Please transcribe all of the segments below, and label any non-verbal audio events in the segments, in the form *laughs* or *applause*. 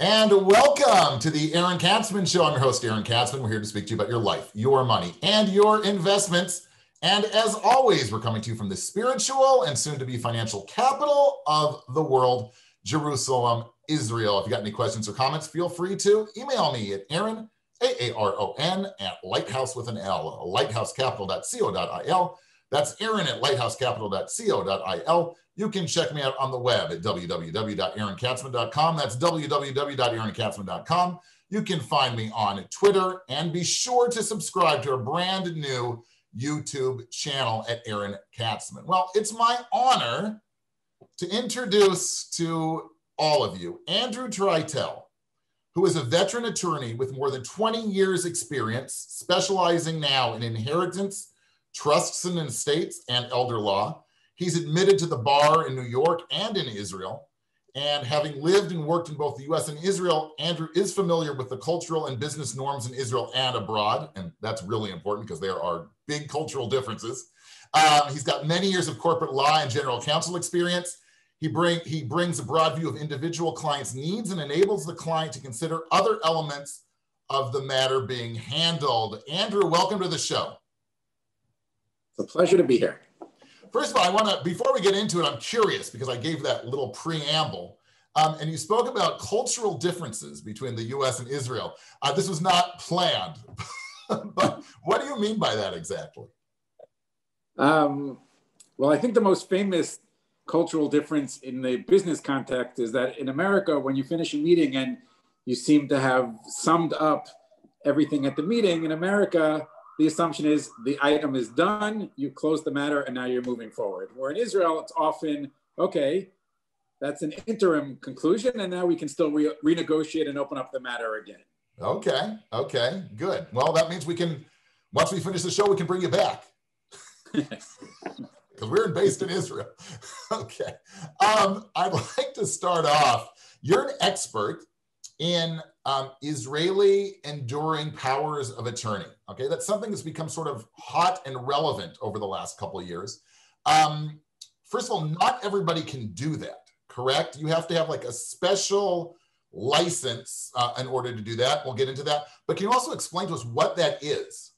And welcome to the Aaron Katsman Show. I'm your host, Aaron Katsman. We're here to speak to you about your life, your money, and your investments. And as always, we're coming to you from the spiritual and soon to be financial capital of the world, Jerusalem, Israel. If you got any questions or comments, feel free to email me at Aaron, A A R O N, at lighthouse with an L, lighthousecapital.co.il. That's Aaron at lighthousecapital.co.il. You can check me out on the web at www.aaronkatsman.com. That's www.aaronkatsman.com. You can find me on Twitter and be sure to subscribe to our brand new YouTube channel at Aaron Katsman. Well, it's my honor to introduce to all of you Andrew Treitel, who is a veteran attorney with more than 20 years experience, specializing now in inheritance, trusts and estates, and elder law. He's admitted to the bar in New York and in Israel. And having lived and worked in both the US and Israel, Andrew is familiar with the cultural and business norms in Israel and abroad. And that's really important because there are big cultural differences. Um, he's got many years of corporate law and general counsel experience. He, bring, he brings a broad view of individual clients' needs and enables the client to consider other elements of the matter being handled. Andrew, welcome to the show. It's a pleasure to be here. First of all, I want to, before we get into it, I'm curious because I gave that little preamble. Um, and you spoke about cultural differences between the US and Israel. Uh, this was not planned, *laughs* but what do you mean by that exactly? Um, well, I think the most famous cultural difference in the business context is that in America, when you finish a meeting and you seem to have summed up everything at the meeting, in America, the assumption is the item is done, you close the matter, and now you're moving forward. Where in Israel, it's often, okay, that's an interim conclusion, and now we can still re- renegotiate and open up the matter again. Okay, okay, good. Well, that means we can, once we finish the show, we can bring you back. *laughs* Because we're based in Israel. *laughs* okay. Um, I'd *laughs* like to start off. You're an expert in um, Israeli enduring powers of attorney. Okay, that's something that's become sort of hot and relevant over the last couple of years. Um, first of all, not everybody can do that, correct? You have to have like a special license uh, in order to do that. We'll get into that. But can you also explain to us what that is?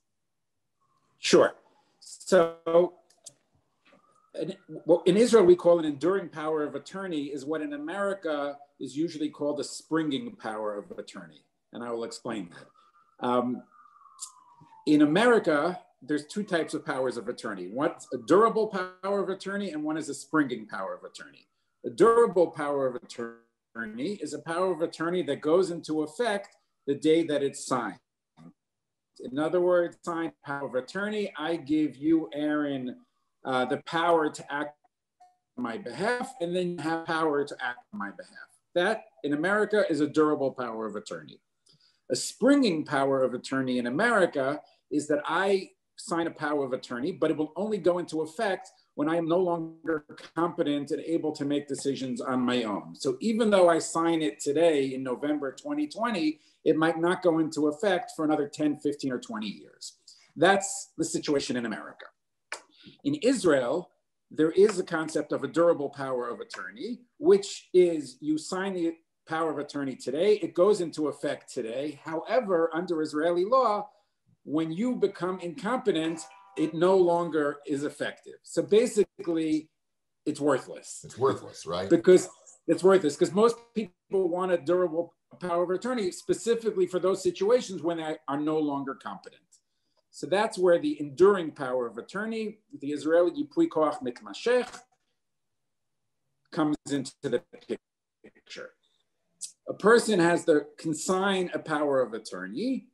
Sure. So, in Israel, we call an enduring power of attorney, is what in America is usually called a springing power of attorney. And I will explain that. Um, in America, there's two types of powers of attorney. One's a durable power of attorney, and one is a springing power of attorney. A durable power of attorney is a power of attorney that goes into effect the day that it's signed. In other words, signed power of attorney, I give you, Aaron, uh, the power to act on my behalf, and then have power to act on my behalf. That in America is a durable power of attorney. A springing power of attorney in America is that I sign a power of attorney, but it will only go into effect when I am no longer competent and able to make decisions on my own. So even though I sign it today in November 2020, it might not go into effect for another 10, 15, or 20 years. That's the situation in America. In Israel, there is a concept of a durable power of attorney, which is you sign the power of attorney today, it goes into effect today. However, under Israeli law, when you become incompetent, it no longer is effective. So basically, it's worthless. It's worthless, right? Because it's worthless because most people want a durable power of attorney specifically for those situations when they are no longer competent. So that's where the enduring power of attorney, the Israeli Yipui Koach Mitmashech, comes into the picture. A person has to consign a power of attorney,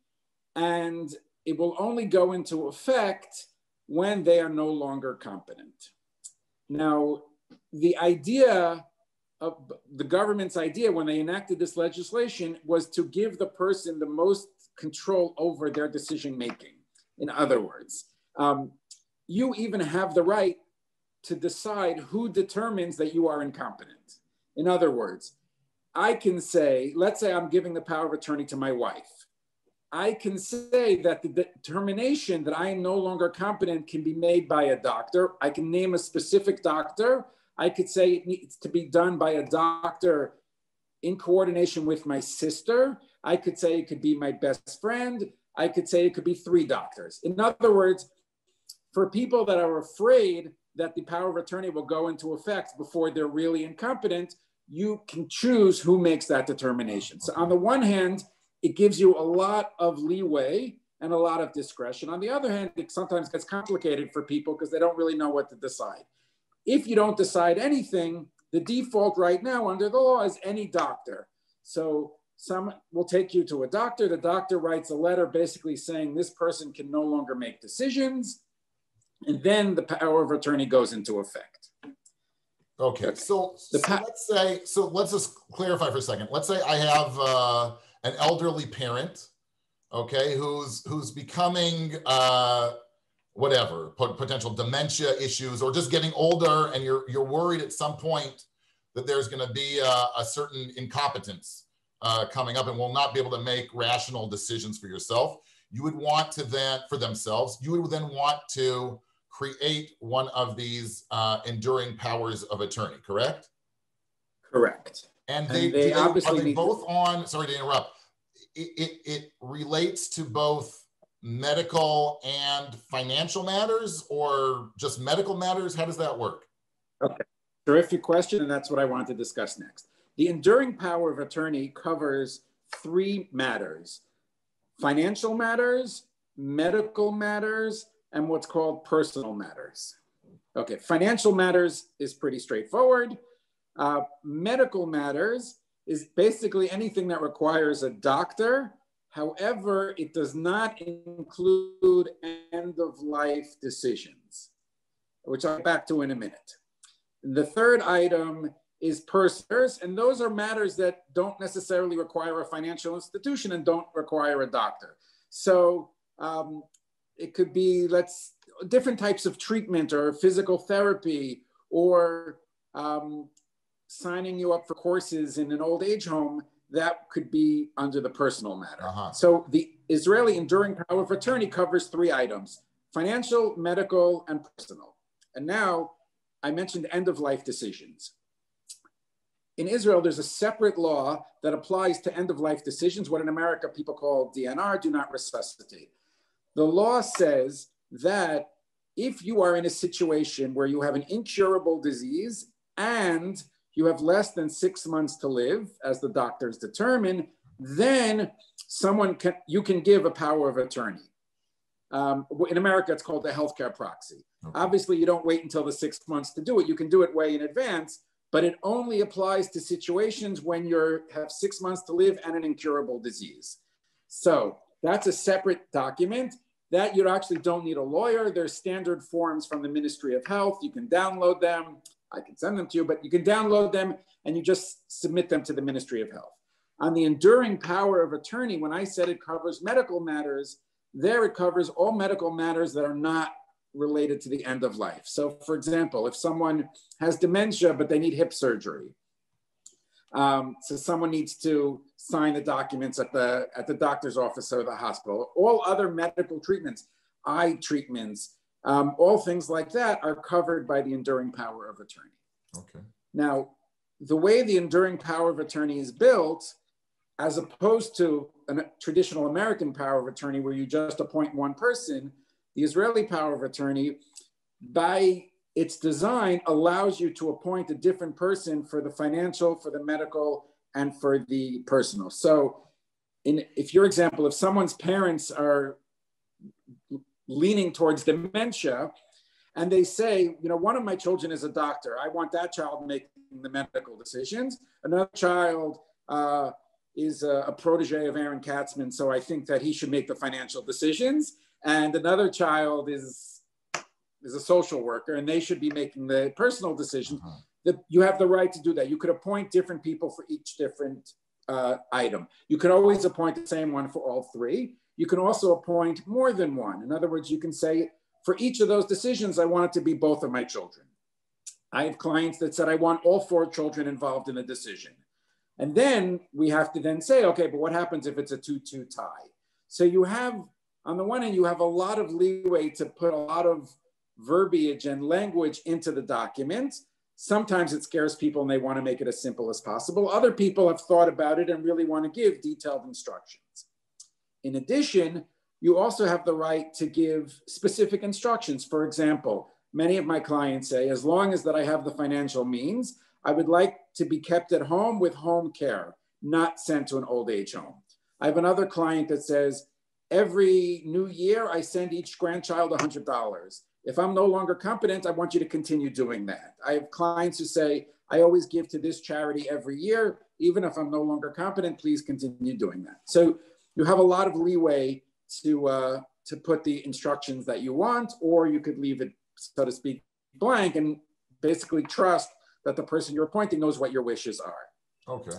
and it will only go into effect when they are no longer competent. Now, the idea of the government's idea when they enacted this legislation was to give the person the most control over their decision making. In other words, um, you even have the right to decide who determines that you are incompetent. In other words, I can say, let's say I'm giving the power of attorney to my wife. I can say that the determination that I am no longer competent can be made by a doctor. I can name a specific doctor. I could say it needs to be done by a doctor in coordination with my sister. I could say it could be my best friend. I could say it could be three doctors. In other words, for people that are afraid that the power of attorney will go into effect before they're really incompetent, you can choose who makes that determination. So, on the one hand, it gives you a lot of leeway and a lot of discretion. On the other hand, it sometimes gets complicated for people because they don't really know what to decide. If you don't decide anything, the default right now under the law is any doctor. So some will take you to a doctor. The doctor writes a letter basically saying this person can no longer make decisions. And then the power of attorney goes into effect. Okay, so, so let's say, so let's just clarify for a second. Let's say I have uh, an elderly parent, okay, who's who's becoming uh, whatever potential dementia issues or just getting older, and you're you're worried at some point that there's going to be a, a, certain incompetence uh, coming up, and will not be able to make rational decisions for yourself. You would want to then for themselves. You would then want to create one of these uh, enduring powers of attorney, correct? Correct. And they, and they, they obviously are they both to- on, sorry to interrupt, it, it, it relates to both medical and financial matters or just medical matters? How does that work? Okay, terrific question. And that's what I want to discuss next. The enduring power of attorney covers three matters financial matters, medical matters, and what's called personal matters. Okay, financial matters is pretty straightforward. Uh, medical matters is basically anything that requires a doctor. However, it does not include end of life decisions, which I'll back to in a minute. The third item is personers, and those are matters that don't necessarily require a financial institution and don't require a doctor. So um, it could be let's different types of treatment or physical therapy or um, signing you up for courses in an old age home that could be under the personal matter. Uh-huh. So the Israeli enduring power of attorney covers three items: financial, medical, and personal. And now I mentioned end of life decisions. In Israel, there's a separate law that applies to end of life decisions, what in America people call DNR, do not resuscitate. The law says that if you are in a situation where you have an incurable disease and you have less than six months to live, as the doctors determine, then someone can you can give a power of attorney. Um, in America, it's called a healthcare proxy. Okay. Obviously, you don't wait until the six months to do it. You can do it way in advance, but it only applies to situations when you have six months to live and an incurable disease. So that's a separate document that you actually don't need a lawyer. There's standard forms from the Ministry of Health. You can download them. I can send them to you, but you can download them and you just submit them to the Ministry of Health. On the enduring power of attorney, when I said it covers medical matters, there it covers all medical matters that are not related to the end of life. So, for example, if someone has dementia but they need hip surgery, um, so someone needs to sign the documents at the at the doctor's office or the hospital. All other medical treatments, eye treatments, um, all things like that are covered by the enduring power of attorney. Okay. Now, the way the enduring power of attorney is built, as opposed to a traditional American power of attorney where you just appoint one person, the Israeli power of attorney, by its design allows you to appoint a different person for the financial, for the medical, and for the personal. So, in, if your example, if someone's parents are leaning towards dementia, and they say, you know, one of my children is a doctor. I want that child making the medical decisions. Another child uh, is a, a, protege of Aaron Katsman, so I think that he should make the financial decisions. And another child is is a social worker and they should be making the personal decision Uh-huh. That you have the right to do that. You could appoint different people for each different uh, item. You could always appoint the same one for all three. You can also appoint more than one. In other words, you can say, for each of those decisions, I want it to be both of my children. I have clients that said, I want all four children involved in a decision. And then we have to then say, okay, but what happens if it's a 2 2 tie? So you have, on the one hand, you have a lot of leeway to put a lot of verbiage and language into the document. Sometimes it scares people and they want to make it as simple as possible. Other people have thought about it and really want to give detailed instructions. In addition, you also have the right to give specific instructions. For example, many of my clients say, as long as that I have the financial means, I would like to be kept at home with home care, not sent to an old age home. I have another client that says, every new year I send each grandchild $100. If I'm no longer competent, I want you to continue doing that. I have clients who say, I always give to this charity every year. Even if I'm no longer competent, please continue doing that. So you have a lot of leeway to, uh, to put the instructions that you want, or you could leave it, so to speak, blank and basically trust that the person you're appointing knows what your wishes are. Okay.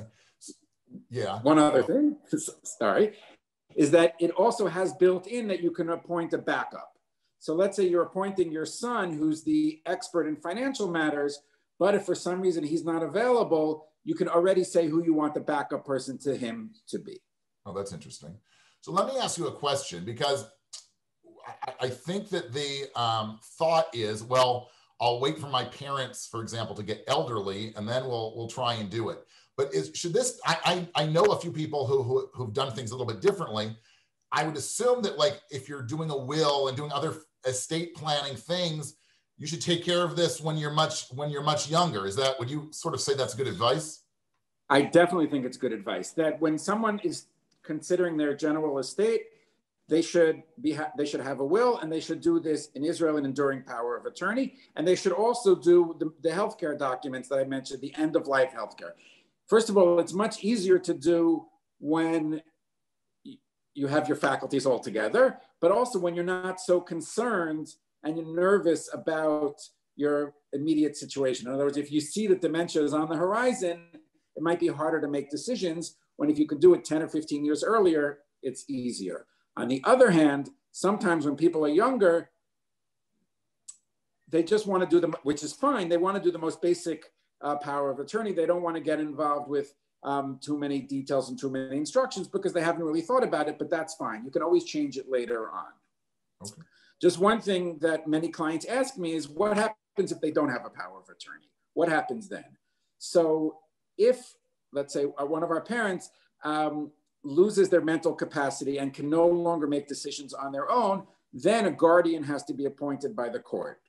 Yeah. One other thing, *laughs* sorry, is that it also has built in that you can appoint a backup. So let's say you're appointing your son, who's the expert in financial matters, but if for some reason he's not available, you can already say who you want the backup person to him to be. Oh, that's interesting. So let me ask you a question because I, I think that the um, thought is, well, I'll wait for my parents, for example, to get elderly, and then we'll we'll try and do it. But is should this? I I, I know a few people who, who who've done things a little bit differently. I would assume that like if you're doing a will and doing other estate planning things, you should take care of this when you're much when you're much younger. Is that would you sort of say that's good advice? I definitely think it's good advice that when someone is considering their general estate, they should be ha- they should have a will and they should do this in Israel an enduring power of attorney and they should also do the, the healthcare documents that I mentioned the end of life healthcare. First of all, it's much easier to do when you have your faculties all together, but also when you're not so concerned and you're nervous about your immediate situation. In other words, if you see that dementia is on the horizon, it might be harder to make decisions when if you could do it 10 or 15 years earlier, it's easier. On the other hand, sometimes when people are younger, they just want to do the, which is fine, they want to do the most basic uh, power of attorney. They don't want to get involved with um, too many details and too many instructions because they haven't really thought about it, but that's fine. You can always change it later on. Okay. Just one thing that many clients ask me is what happens if they don't have a power of attorney? What happens then? So if, let's say, uh, one of our parents um, loses their mental capacity and can no longer make decisions on their own, then a guardian has to be appointed by the court.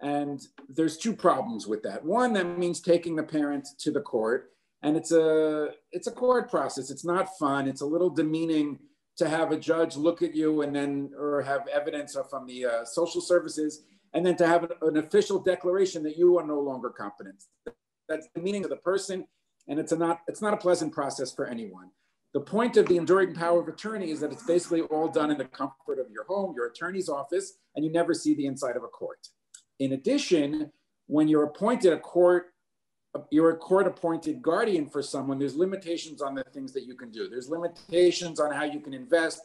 And there's two problems with that. One, that means taking the parent to the court and it's a it's a court process. It's not fun. It's a little demeaning to have a judge look at you and then or have evidence from the uh, social services and then to have an, an, official declaration that you are no longer competent. That's the meaning of the person, and it's a not it's not a pleasant process for anyone. The point of the enduring power of attorney is that it's basically all done in the comfort of your home, your attorney's office, and you never see the inside of a court. In addition, when you're appointed a court you're a court appointed guardian for someone, there's limitations on the things that you can do. There's limitations on how you can invest,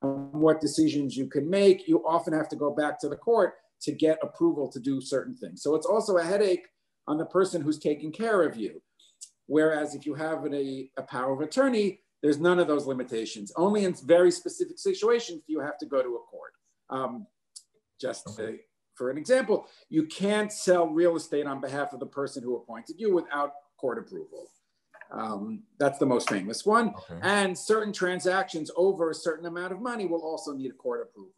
what decisions you can make. You often have to go back to the court to get approval to do certain things. So it's also a headache on the person who's taking care of you. Whereas if you have a, a power of attorney, there's none of those limitations. Only in very specific situations do you have to go to a court. Um, just okay for an example, you can't sell real estate on behalf of the person who appointed you without court approval. Um, that's the most famous one. Okay. And certain transactions over a certain amount of money will also need a court approval.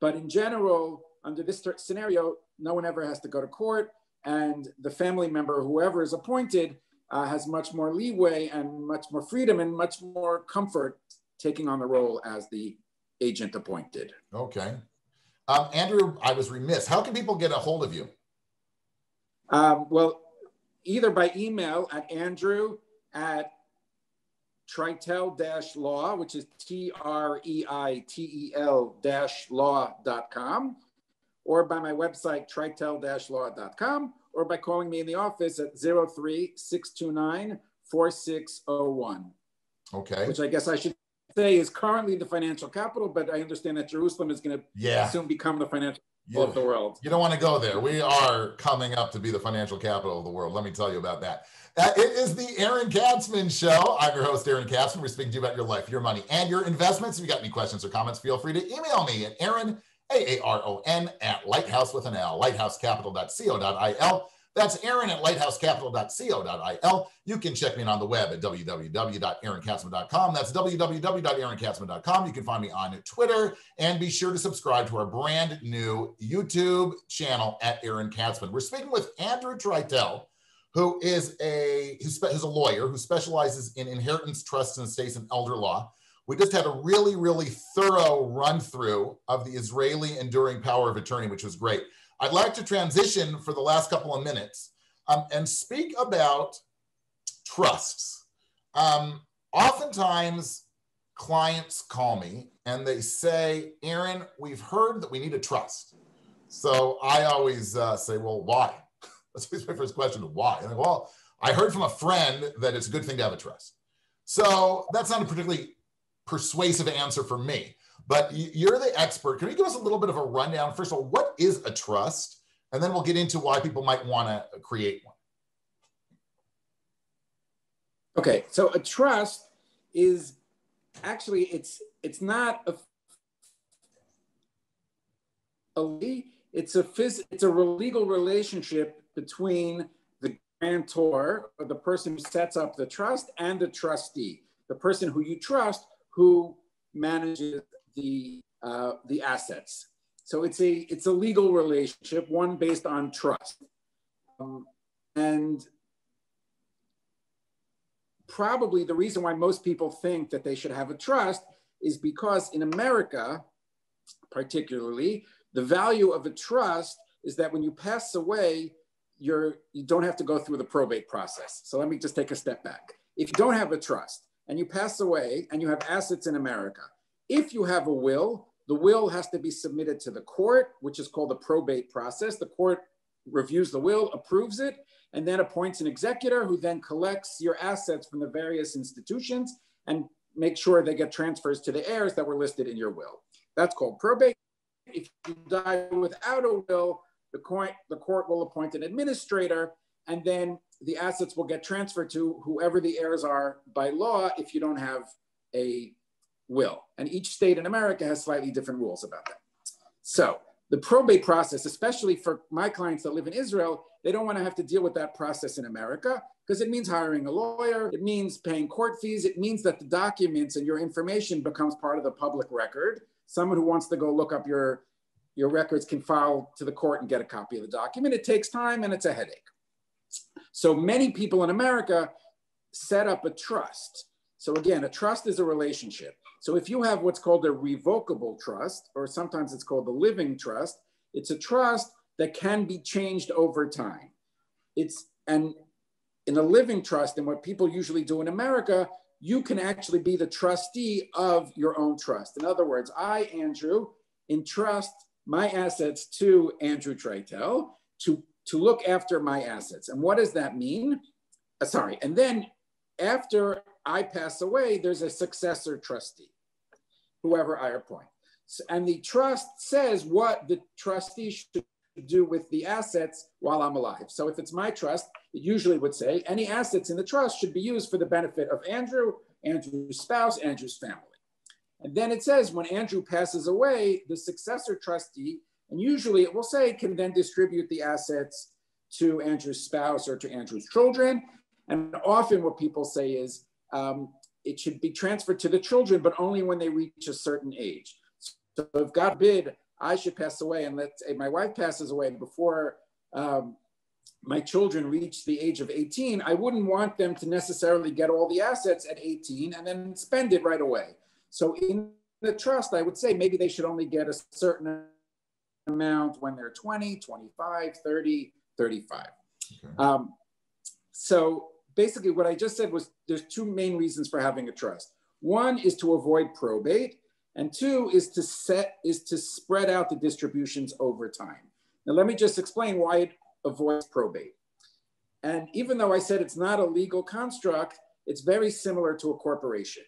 But in general, under this scenario, no one ever has to go to court, and the family member, whoever is appointed, uh, has much more leeway and much more freedom and much more comfort taking on the role as the agent appointed. Okay. Um, Andrew, I was remiss. How can people get a hold of you? Um, well, either by email at andrew at treitel law, which is T R E I T E L law.com, or by my website, treitel law.com, or by calling me in the office at 03 629 4601. Okay. Which I guess I should say is currently the financial capital, but I understand that Jerusalem is going to yeah. soon become the financial you, of the world. You don't want to go there. We are coming up to be the financial capital of the world. Let me tell you about that. Uh, it is the Aaron Katsman Show. I'm your host, Aaron Katsman. We're speaking to you about your life, your money, and your investments. If you got any questions or comments, feel free to email me at Aaron, A A R O N, at lighthouse with an L, lighthousecapital.co.il. That's Aaron at lighthousecapital.co.il. You can check me on the web at www.aaronkatsman.com. That's www.aaronkatsman.com. You can find me on Twitter and be sure to subscribe to our brand new YouTube channel at Aaron Katsman. We're speaking with Andrew Treitel, who is a who's, a lawyer who specializes in inheritance, trusts, and estates and elder law. We just had a really, really thorough run through of the Israeli enduring power of attorney, which was great. I'd like to transition for the last couple of minutes um, and speak about trusts. Um, oftentimes, clients call me and they say, Aaron, we've heard that we need a trust. So I always uh, say, well, why? *laughs* That's always my first question. Why? And go, well, I heard from a friend that it's a good thing to have a trust. So that's not a particularly persuasive answer for me. But you're the expert. Can you give us a little bit of a rundown? First of all, what is a trust? And then we'll get into why people might want to create one. Okay, so a trust is actually it's it's not a it's a phys, it's a legal relationship between the grantor or the person who sets up the trust and the trustee, the person who you trust who manages the, uh, the assets. So it's a, it's a legal relationship, one based on trust. Um, and probably the reason why most people think that they should have a trust is because in America, particularly, the value of a trust is that when you pass away, you're, you don't have to go through the probate process. So let me just take a step back. If you don't have a trust and you pass away and you have assets in America, if you have a will, the will has to be submitted to the court, which is called the probate process. The court reviews the will, approves it, and then appoints an executor who then collects your assets from the various institutions and make sure they get transfers to the heirs that were listed in your will. That's called probate. If you die without a will, the court, the court will appoint an administrator, and then the assets will get transferred to whoever the heirs are by law if you don't have a will. And each state in America has slightly different rules about that. So the probate process, especially for my clients that live in Israel, they don't want to have to deal with that process in America because it means hiring a lawyer, it means paying court fees, it means that the documents and your information becomes part of the public record. Someone who wants to go look up your, your records can file to the court and get a copy of the document. It takes time and it's a headache. So many people in America set up a trust. So again, a trust is a relationship. So if you have what's called a revocable trust, or sometimes it's called the living trust, it's a trust that can be changed over time. It's and in a living trust, and what people usually do in America, you can actually be the trustee of your own trust. In other words, I, Andrew, entrust my assets to Andrew Treitel to, to look after my assets. And what does that mean? Uh, sorry. And then after I pass away, there's a successor trustee, whoever I appoint. And the trust says what the trustee should do with the assets while I'm alive. So if it's my trust, it usually would say any assets in the trust should be used for the benefit of Andrew, Andrew's spouse, Andrew's family. And then it says when Andrew passes away, the successor trustee, and usually it will say, can then distribute the assets to Andrew's spouse or to Andrew's children. And often what people say is um, it should be transferred to the children, but only when they reach a certain age. So if God bid, I should pass away, and let's say my wife passes away before um, my children reach the age of 18, I wouldn't want them to necessarily get all the assets at 18 and then spend it right away. So in the trust, I would say maybe they should only get a certain amount when they're 20, 25, 30, 35. Okay. Um, so basically what I just said was there's two main reasons for having a trust. One is to avoid probate, and two is to set is to spread out the distributions over time. Now let me just explain why it avoids probate. And even though I said it's not a legal construct, it's very similar to a corporation.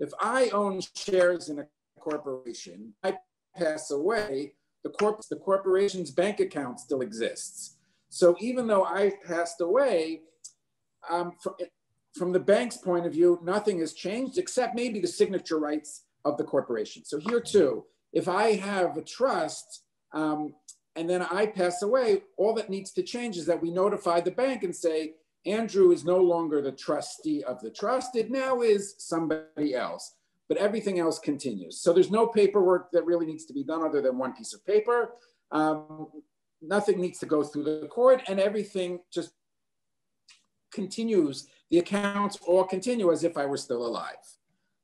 If I own shares in a corporation, I pass away, the, corp- the corporation's bank account still exists. So even though I've passed away, um, from, from the bank's point of view, nothing has changed except maybe the signature rights of the corporation. So here too, if I have a trust um, and then I pass away, all that needs to change is that we notify the bank and say, Andrew is no longer the trustee of the trust. It now is somebody else, but everything else continues. So there's no paperwork that really needs to be done other than one piece of paper. Um, nothing needs to go through the court, and everything just continues. The accounts all continue as if I were still alive.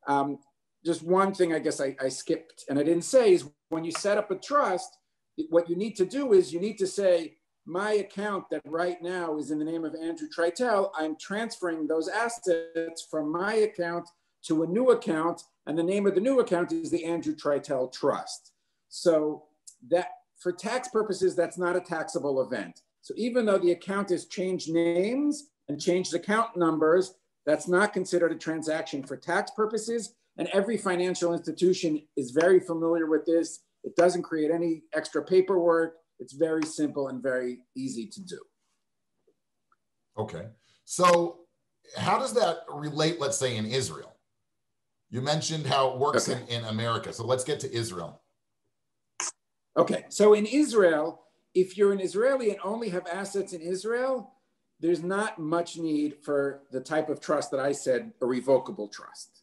Um, just one thing I guess I, I skipped and I didn't say is when you set up a trust, what you need to do is you need to say, my account that right now is in the name of Andrew Treitel, I'm transferring those assets from my account to a new account, and the name of the new account is the Andrew Treitel Trust. So that for tax purposes, that's not a taxable event. So even though the account has changed names and changed account numbers, that's not considered a transaction for tax purposes. And every financial institution is very familiar with this. It doesn't create any extra paperwork. It's very simple and very easy to do. Okay. So, how does that relate, let's say, in Israel? You mentioned how it works okay. in, in America. So, let's get to Israel. Okay. So, in Israel, if you're an Israeli and only have assets in Israel, there's not much need for the type of trust that I said, a revocable trust.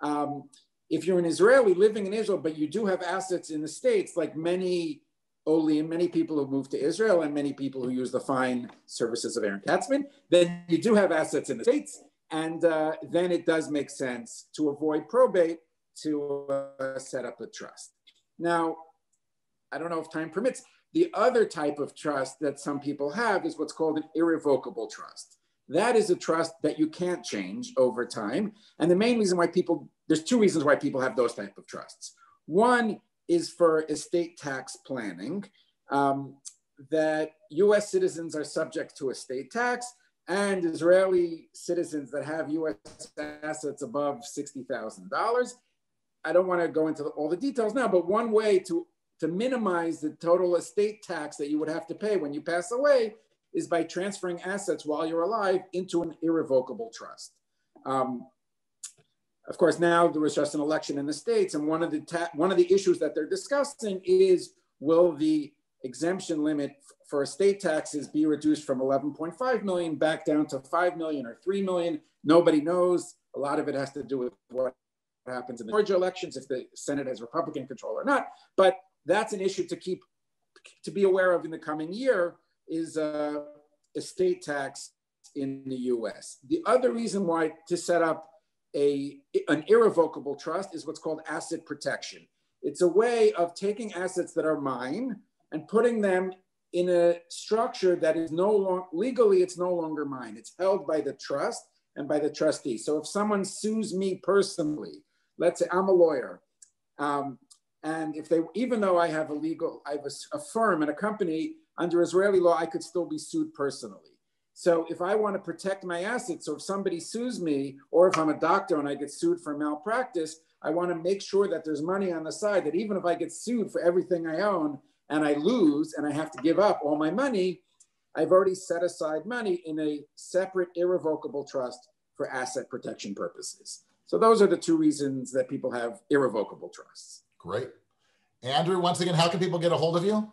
Um, if you're an Israeli living in Israel, but you do have assets in the States, like many Olim, many people who move to Israel and many people who use the fine services of Aaron Katsman, then you do have assets in the States. And uh, then it does make sense to avoid probate to uh, set up a trust. Now, I don't know if time permits. The other type of trust that some people have is what's called an irrevocable trust. That is a trust that you can't change over time. And the main reason why people, there's two reasons why people have those type of trusts. One is for estate tax planning, um, that US citizens are subject to a estate tax and Israeli citizens that have US assets above $60,000. I don't want to go into all the details now, but one way to, to minimize the total estate tax that you would have to pay when you pass away is by transferring assets while you're alive into an irrevocable trust. Um, of course, now there was just an election in the states, and one of the one of the issues that they're discussing is will the exemption limit for estate taxes be reduced from 11.5 million back down to 5 million or 3 million? Nobody knows. A lot of it has to do with what happens in the Georgia elections, if the Senate has Republican control or not. But that's an issue to keep to be aware of in the coming year is uh, estate tax in the US. The other reason why to set up a, an irrevocable trust is what's called asset protection. It's a way of taking assets that are mine and putting them in a structure that is no longer legally it's no longer mine. It's held by the trust and by the trustee. So if someone sues me personally, let's say I'm a lawyer, um, and if they even though I have a legal, I have a, a firm and a company under Israeli law, I could still be sued personally. So if I want to protect my assets, so if somebody sues me, or if I'm a doctor and I get sued for malpractice, I want to make sure that there's money on the side that even if I get sued for everything I own and I lose and I have to give up all my money, I've already set aside money in a separate irrevocable trust for asset protection purposes. So those are the two reasons that people have irrevocable trusts. Great. Andrew, once again, how can people get a hold of you?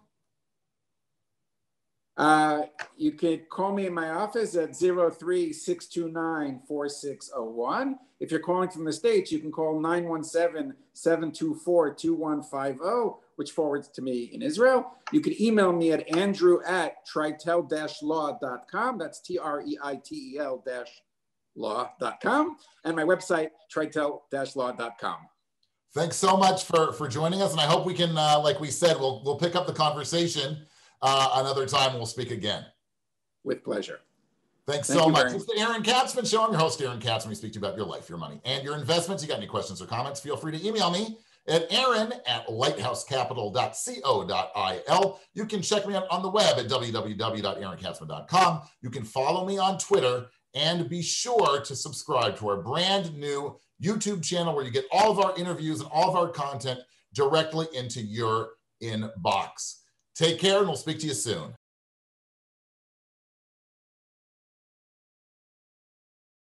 Uh, you can call me in my office at 03-629-4601. If you're calling from the States, you can call 917-724-2150, which forwards to me in Israel. You can email me at andrew at treitel-law.com. That's T-R-E-I-T-E-L dash law.com. And my website, treitel-law.com. Thanks so much for, for joining us. And I hope we can, uh, like we said, we'll, we'll pick up the conversation uh, another time. We'll speak again. With pleasure. Thanks Thank so much. It's the Aaron Katsman Show. I'm your host, Aaron Katsman. We speak to you about your life, your money, and your investments. You got any questions or comments? Feel free to email me at aaron at lighthousecapital.co.il. You can check me out on the web at www.aaronkatsman.com. You can follow me on Twitter and be sure to subscribe to our brand new YouTube channel where you get all of our interviews and all of our content directly into your inbox. Take care, and we'll speak to you soon.